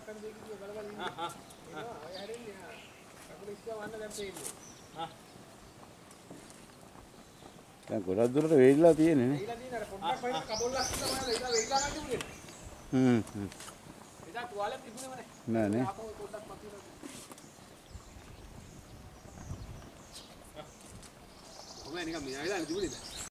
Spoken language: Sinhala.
අතනින් අතනින් අර මොකක් හරි දෙයකින් ගල ගල ඉන්නේ. එනවා ඔය හැරෙන්නේ. ආ. කකුල ඉස්සුවා වන්න දැන් පේන්නේ. දැන් ගොඩක් දුරට වෙයිලා තියෙන්නේ නේ. වෙයිලා තියෙන අර පොඩ්ඩක් වයින් කබොල්ලක් ඉස්සුවා මම වෙයිලා වෙයිලා ගන්න තිබුණේ. හ්ම් හ්ම්. එදා තුවාලෙත් තිබුණේම නැහැ. නෑ නේ. ආපහු පොඩ්ඩක් මතුවෙලා. ඔබ නිකන් මියා වෙලා තිබුණේද?